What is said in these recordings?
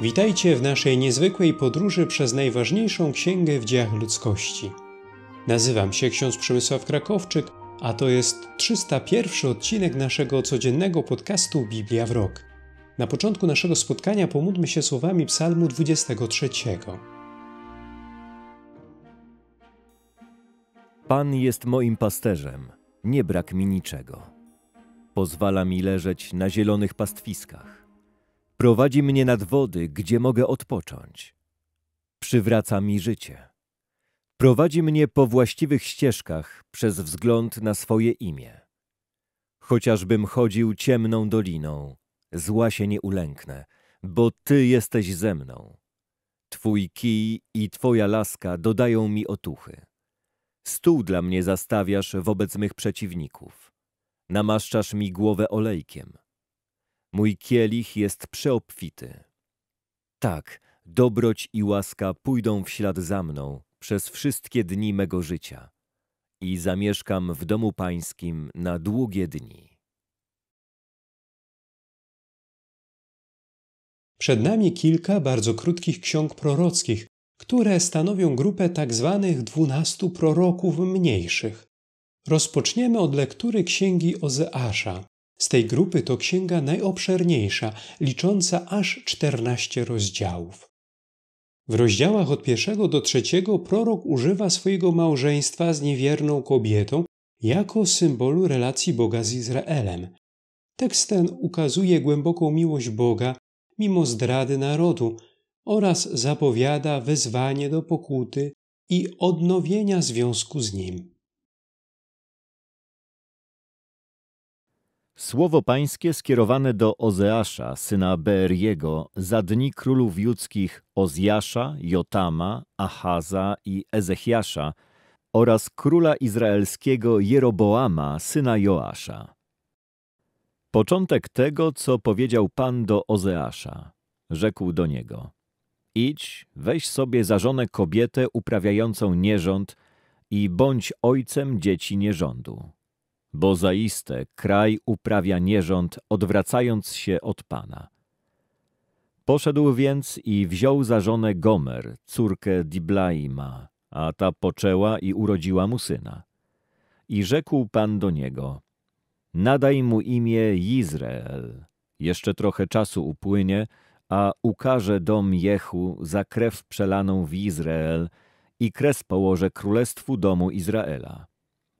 Witajcie w naszej niezwykłej podróży przez najważniejszą księgę w dziejach ludzkości. Nazywam się ksiądz Przemysław Krakowczyk, a to jest 301 odcinek naszego codziennego podcastu Biblia w rok. Na początku naszego spotkania pomódlmy się słowami Psalmu 23. Pan jest moim pasterzem, nie brak mi niczego. Pozwala mi leżeć na zielonych pastwiskach. Prowadzi mnie nad wody, gdzie mogę odpocząć. Przywraca mi życie. Prowadzi mnie po właściwych ścieżkach przez wzgląd na swoje imię. Chociażbym chodził ciemną doliną, zła się nie ulęknę, bo Ty jesteś ze mną. Twój kij i Twoja laska dodają mi otuchy. Stół dla mnie zastawiasz wobec mych przeciwników. Namaszczasz mi głowę olejkiem. Mój kielich jest przeobfity. Tak, dobroć i łaska pójdą w ślad za mną przez wszystkie dni mego życia i zamieszkam w domu pańskim na długie dni. Przed nami kilka bardzo krótkich ksiąg prorockich, które stanowią grupę tak zwanych dwunastu proroków mniejszych. Rozpoczniemy od lektury księgi Ozeasza. Z tej grupy to księga najobszerniejsza, licząca aż 14 rozdziałów. W rozdziałach od pierwszego do trzeciego prorok używa swojego małżeństwa z niewierną kobietą jako symbolu relacji Boga z Izraelem. Tekst ten ukazuje głęboką miłość Boga mimo zdrady narodu oraz zapowiada wezwanie do pokuty i odnowienia związku z nim. Słowo pańskie skierowane do Ozeasza, syna Beeriego, za dni królów judzkich Ozjasza, Jotama, Achaza i Ezechiasza oraz króla izraelskiego Jeroboama, syna Joasza. Początek tego, co powiedział Pan do Ozeasza. Rzekł do niego: Idź, weź sobie za żonę kobietę uprawiającą nierząd i bądź ojcem dzieci nierządu bo zaiste kraj uprawia nierząd, odwracając się od Pana. Poszedł więc i wziął za żonę Gomer, córkę Diblaima, a ta poczęła i urodziła mu syna. I rzekł Pan do niego, nadaj mu imię Izrael. Jeszcze trochę czasu upłynie, a ukaże dom Jehu za krew przelaną w Izrael i kres położę królestwu domu Izraela.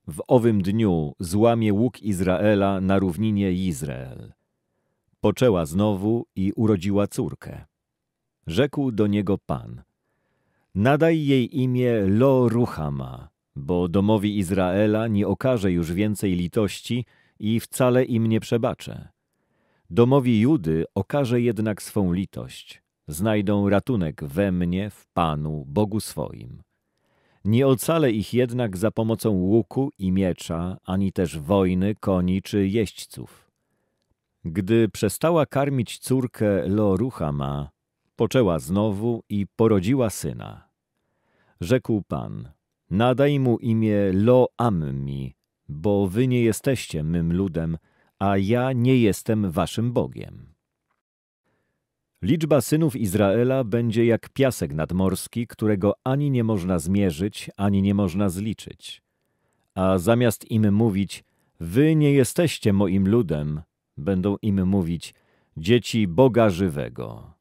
W owym dniu złamie łuk Izraela na równinie Izrael. Poczęła znowu i urodziła córkę. Rzekł do niego Pan, nadaj jej imię Lo Ruchama, bo domowi Izraela nie okaże już więcej litości i wcale im nie przebaczę. Domowi Judy okaże jednak swą litość. Znajdą ratunek we mnie, w Panu, Bogu swoim. Nie ocalę ich jednak za pomocą łuku i miecza, ani też wojny, koni czy jeźdźców. Gdy przestała karmić córkę Loruchama, poczęła znowu i porodziła syna. Rzekł Pan, nadaj mu imię Lo-Ammi, bo wy nie jesteście mym ludem, a ja nie jestem waszym Bogiem. Liczba synów Izraela będzie jak piasek nadmorski, którego ani nie można zmierzyć, ani nie można zliczyć. A zamiast im mówić, wy nie jesteście moim ludem, będą im mówić, dzieci Boga żywego.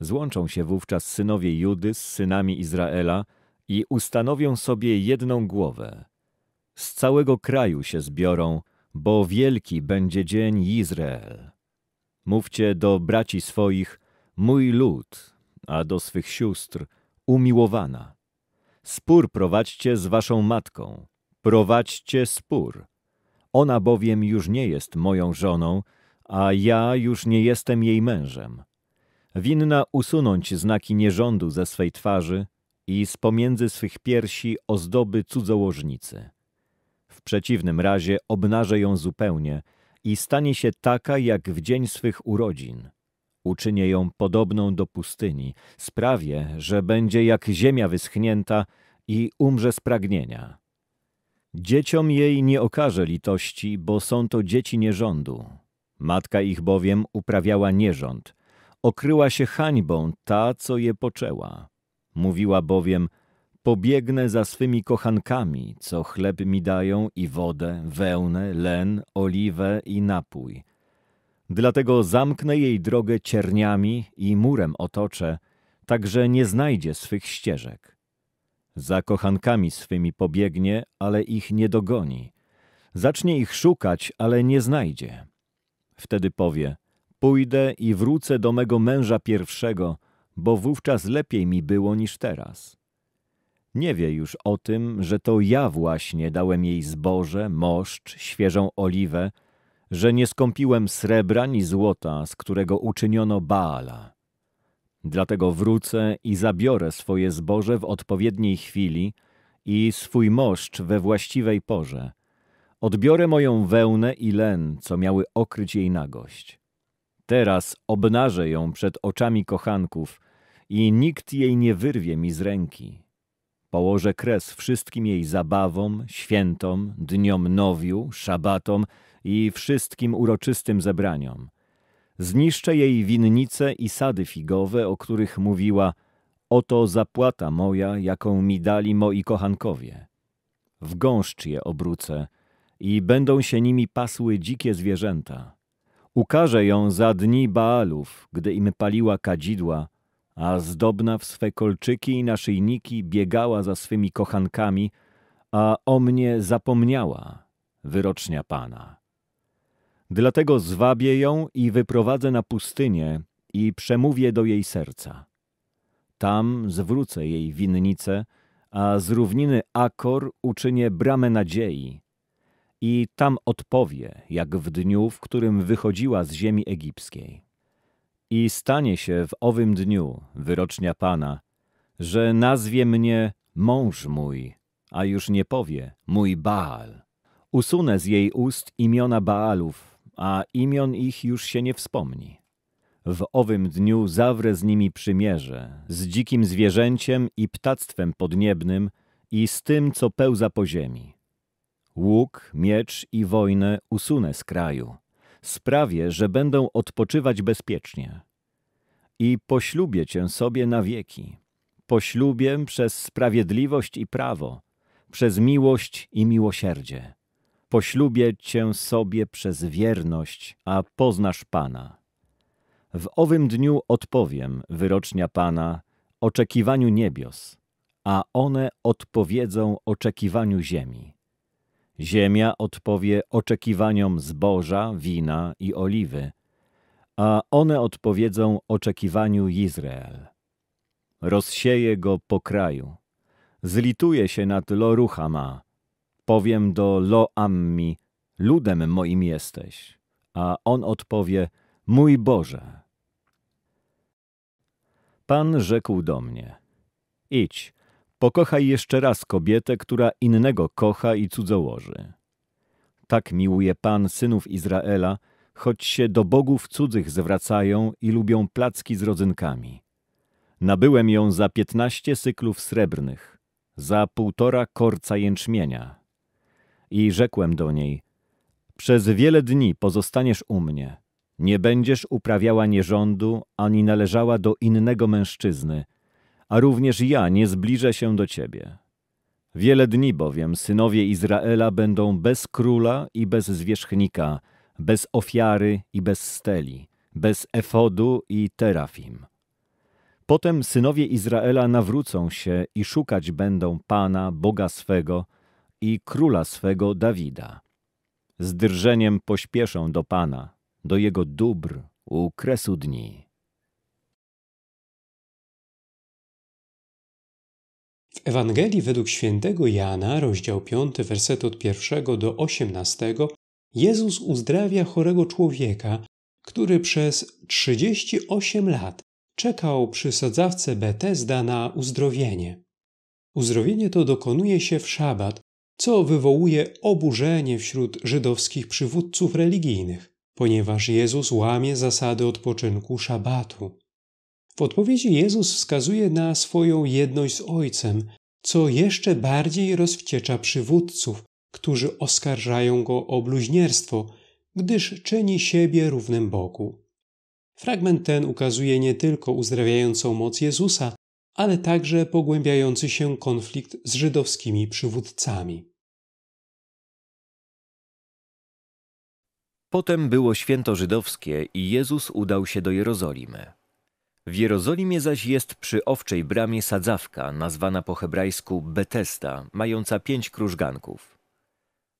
Złączą się wówczas synowie Judy z synami Izraela i ustanowią sobie jedną głowę. Z całego kraju się zbiorą, bo wielki będzie dzień Izrael. Mówcie do braci swoich, mój lud, a do swych sióstr, umiłowana. Spór prowadźcie z waszą matką, prowadźcie spór. Ona bowiem już nie jest moją żoną, a ja już nie jestem jej mężem. Winna usunąć znaki nierządu ze swej twarzy i z pomiędzy swych piersi ozdoby cudzołożnicy. W przeciwnym razie obnażę ją zupełnie i stanie się taka jak w dzień swych urodzin. Uczynię ją podobną do pustyni, sprawię, że będzie jak ziemia wyschnięta i umrze z pragnienia. Dzieciom jej nie okaże litości, bo są to dzieci nierządu. Matka ich bowiem uprawiała nierząd. okryła się hańbą ta, co je poczęła. Mówiła bowiem, pobiegnę za swymi kochankami, co chleb mi dają i wodę, wełnę, len, oliwę i napój. Dlatego zamknę jej drogę cierniami i murem otoczę, tak że nie znajdzie swych ścieżek. Za kochankami swymi pobiegnie, ale ich nie dogoni. Zacznie ich szukać, ale nie znajdzie. Wtedy powie, pójdę i wrócę do mego męża pierwszego, bo wówczas lepiej mi było niż teraz. Nie wie już o tym, że to ja właśnie dałem jej zboże, moszcz, świeżą oliwę, że nie skąpiłem srebra ni złota, z którego uczyniono Baala. Dlatego wrócę i zabiorę swoje zboże w odpowiedniej chwili i swój moszcz we właściwej porze. Odbiorę moją wełnę i len, co miały okryć jej nagość. Teraz obnażę ją przed oczami kochanków i nikt jej nie wyrwie mi z ręki. Położę kres wszystkim jej zabawom, świętom, dniom nowiu, szabatom i wszystkim uroczystym zebraniom. Zniszczę jej winnice i sady figowe, o których mówiła Oto zapłata moja, jaką mi dali moi kochankowie. W gąszcz je obrócę i będą się nimi pasły dzikie zwierzęta. Ukażę ją za dni Baalów, gdy im paliła kadzidła, a zdobna w swe kolczyki i naszyjniki biegała za swymi kochankami, a o mnie zapomniała, wyrocznia Pana. Dlatego zwabię ją i wyprowadzę na pustynię i przemówię do jej serca. Tam zwrócę jej winnicę, a z równiny Akor uczynię bramę nadziei. I tam odpowie, jak w dniu, w którym wychodziła z ziemi egipskiej. I stanie się w owym dniu, wyrocznia Pana, że nazwie mnie mąż mój, a już nie powie mój Baal. Usunę z jej ust imiona Baalów, a imion ich już się nie wspomni. W owym dniu zawrę z nimi przymierze, z dzikim zwierzęciem i ptactwem podniebnym i z tym, co pełza po ziemi. Łuk, miecz i wojnę usunę z kraju. Sprawię, że będą odpoczywać bezpiecznie. I poślubię cię sobie na wieki. Poślubię przez sprawiedliwość i prawo, przez miłość i miłosierdzie. Poślubię cię sobie przez wierność, a poznasz Pana. W owym dniu odpowiem, wyrocznia Pana, oczekiwaniu niebios, a one odpowiedzą oczekiwaniu ziemi. Ziemia odpowie oczekiwaniom zboża, wina i oliwy, a one odpowiedzą oczekiwaniu Izrael. Rozsieje go po kraju. Zlituje się nad Loruchama. Powiem do Lo-Ammi, ludem moim jesteś. A on odpowie, mój Boże. Pan rzekł do mnie, idź, Pokochaj jeszcze raz kobietę, która innego kocha i cudzołoży. Tak miłuje Pan synów Izraela, choć się do bogów cudzych zwracają i lubią placki z rodzynkami. Nabyłem ją za piętnaście syklów srebrnych, za półtora korca jęczmienia. I rzekłem do niej, przez wiele dni pozostaniesz u mnie. Nie będziesz uprawiała nierządu, ani należała do innego mężczyzny – a również ja nie zbliżę się do Ciebie. Wiele dni bowiem synowie Izraela będą bez króla i bez zwierzchnika, bez ofiary i bez steli, bez efodu i terafim. Potem synowie Izraela nawrócą się i szukać będą Pana, Boga swego i króla swego Dawida. Z drżeniem pośpieszą do Pana, do Jego dóbr u kresu dni. W Ewangelii według świętego Jana, rozdział 5, werset od 1 do 18, Jezus uzdrawia chorego człowieka, który przez 38 lat czekał przy sadzawce Betesda na uzdrowienie. Uzdrowienie to dokonuje się w szabat, co wywołuje oburzenie wśród żydowskich przywódców religijnych, ponieważ Jezus łamie zasady odpoczynku szabatu. W odpowiedzi Jezus wskazuje na swoją jedność z Ojcem, co jeszcze bardziej rozwściecza przywódców, którzy oskarżają go o bluźnierstwo, gdyż czyni siebie równym Bogu. Fragment ten ukazuje nie tylko uzdrawiającą moc Jezusa, ale także pogłębiający się konflikt z żydowskimi przywódcami. Potem było święto żydowskie i Jezus udał się do Jerozolimy. W Jerozolimie zaś jest przy owczej bramie sadzawka, nazwana po hebrajsku Betesta, mająca pięć krużganków.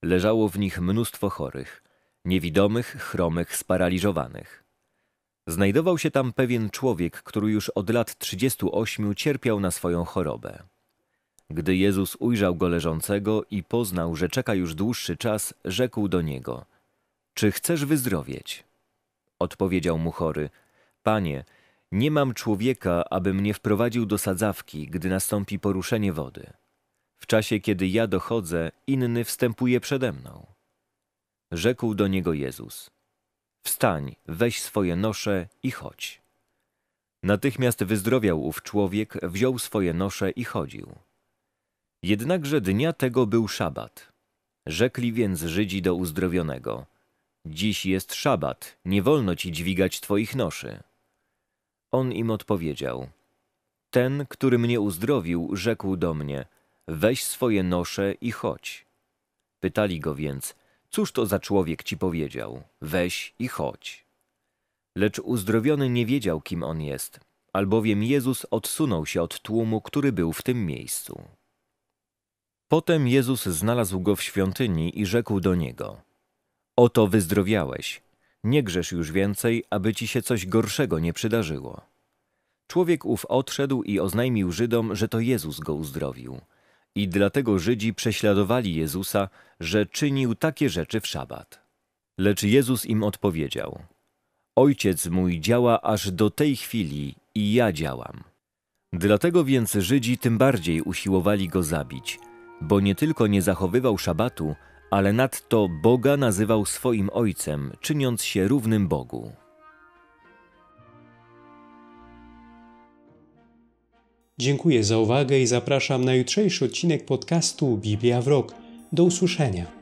Leżało w nich mnóstwo chorych, niewidomych, chromych, sparaliżowanych. Znajdował się tam pewien człowiek, który już od lat trzydziestu ośmiu cierpiał na swoją chorobę. Gdy Jezus ujrzał go leżącego i poznał, że czeka już dłuższy czas, rzekł do niego: Czy chcesz wyzdrowieć? Odpowiedział mu chory: Panie, nie mam człowieka, aby mnie wprowadził do sadzawki, gdy nastąpi poruszenie wody. W czasie, kiedy ja dochodzę, inny wstępuje przede mną. Rzekł do niego Jezus: Wstań, weź swoje nosze i chodź. Natychmiast wyzdrowiał ów człowiek, wziął swoje nosze i chodził. Jednakże dnia tego był szabat. Rzekli więc Żydzi do uzdrowionego: Dziś jest szabat, nie wolno ci dźwigać twoich noszy. On im odpowiedział: Ten, który mnie uzdrowił, rzekł do mnie: Weź swoje nosze i chodź. Pytali go więc: Cóż to za człowiek ci powiedział? Weź i chodź. Lecz uzdrowiony nie wiedział, kim on jest, albowiem Jezus odsunął się od tłumu, który był w tym miejscu. Potem Jezus znalazł go w świątyni i rzekł do niego: Oto wyzdrowiałeś, nie grzesz już więcej, aby ci się coś gorszego nie przydarzyło. Człowiek ów odszedł i oznajmił Żydom, że to Jezus go uzdrowił. I dlatego Żydzi prześladowali Jezusa, że czynił takie rzeczy w szabat. Lecz Jezus im odpowiedział: Ojciec mój działa aż do tej chwili i ja działam. Dlatego więc Żydzi tym bardziej usiłowali go zabić, bo nie tylko nie zachowywał szabatu, ale nadto Boga nazywał swoim Ojcem, czyniąc się równym Bogu. Dziękuję za uwagę i zapraszam na jutrzejszy odcinek podcastu Biblia w rok. Do usłyszenia.